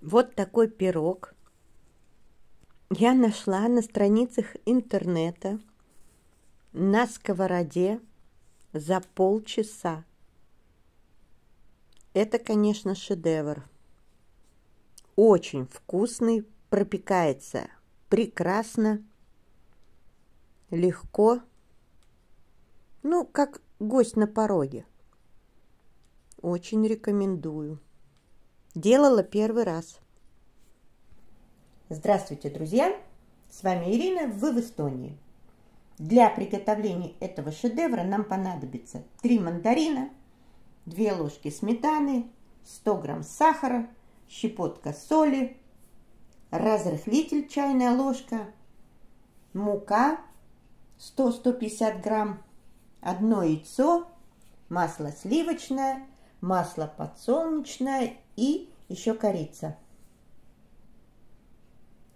Вот такой пирог я нашла на страницах интернета на сковороде за полчаса. Это, конечно, шедевр. Очень вкусный, пропекается прекрасно, легко, ну, как гость на пороге. Очень рекомендую. Делала первый раз. Здравствуйте, друзья! С вами Ирина, вы в Эстонии. Для приготовления этого шедевра нам понадобится 3 мандарина, 2 ложки сметаны, 100 грамм сахара, щепотка соли, разрыхлитель чайная ложка, мука 100-150 грамм, одно яйцо, масло сливочное, масло подсолнечное и еще корица.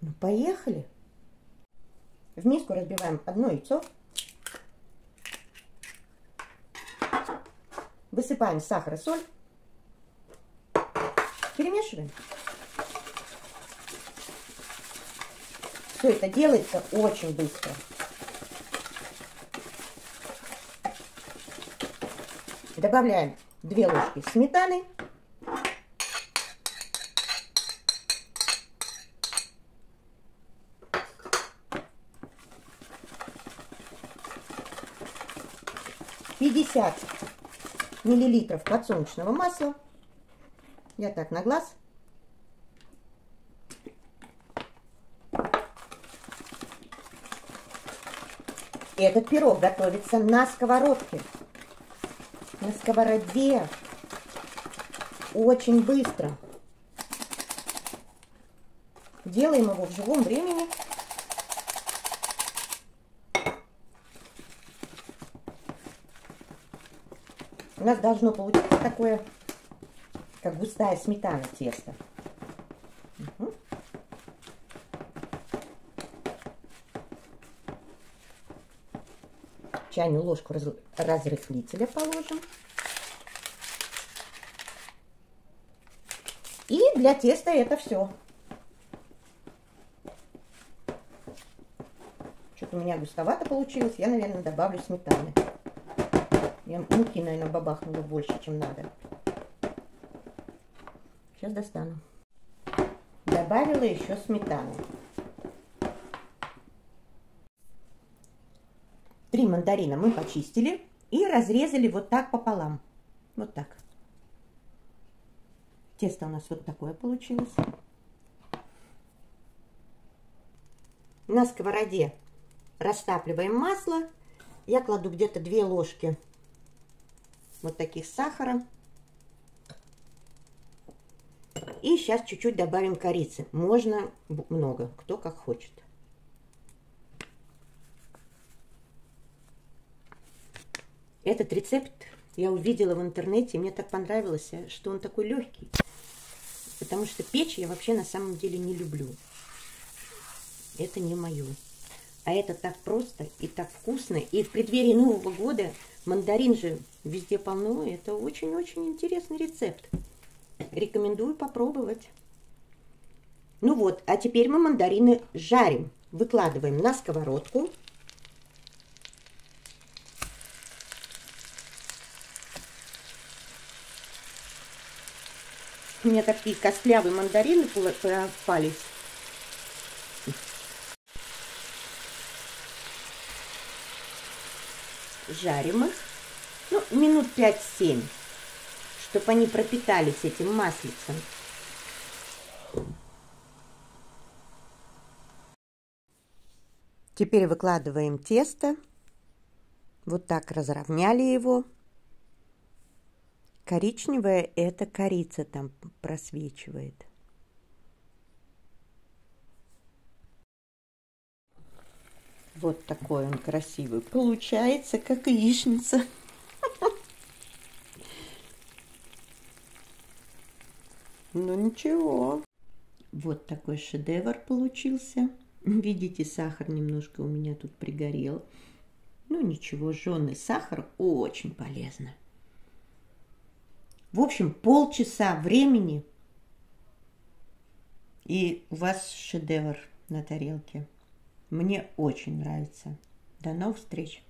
Ну, поехали. В миску разбиваем одно яйцо. Высыпаем сахар и соль. Перемешиваем. Все это делается очень быстро. Добавляем 2 ложки сметаны. Пятьдесят миллилитров подсолнечного масла. Я так на глаз. Этот пирог готовится на сковородке на сковороде. Очень быстро. Делаем его в живом времени. У нас должно получиться такое, как густая сметана тесто. Чайную ложку раз, разрыхлителя положим. И для теста это все. Что-то у меня густовато получилось. Я, наверное, добавлю сметаны. Я муки, наверное, бабахнула больше, чем надо. Сейчас достану. Добавила еще сметаны. Три мандарина мы почистили и разрезали вот так пополам. Вот так. Тесто у нас вот такое получилось. На сковороде растапливаем масло. Я кладу где-то две ложки вот таких сахара. И сейчас чуть-чуть добавим корицы. Можно много, кто как хочет. Этот рецепт я увидела в интернете, мне так понравилось, что он такой легкий. Потому что печь я вообще на самом деле не люблю. Это не мое. А это так просто и так вкусно. И в преддверии Нового года мандарин же везде полно. Это очень-очень интересный рецепт. Рекомендую попробовать. Ну вот, а теперь мы мандарины жарим. Выкладываем на сковородку. У меня такие костлявые мандарины попались. Жарим их, ну, минут 5-7, чтобы они пропитались этим маслицем. Теперь выкладываем тесто. Вот так разровняли его. Коричневая – это корица там просвечивает. Вот такой он красивый. Получается, как яичница. Ну ничего. Вот такой шедевр получился. Видите, сахар немножко у меня тут пригорел. Ну ничего, жженый сахар очень полезно. В общем, полчаса времени И у вас шедевр на тарелке. Мне очень нравится. До новых встреч!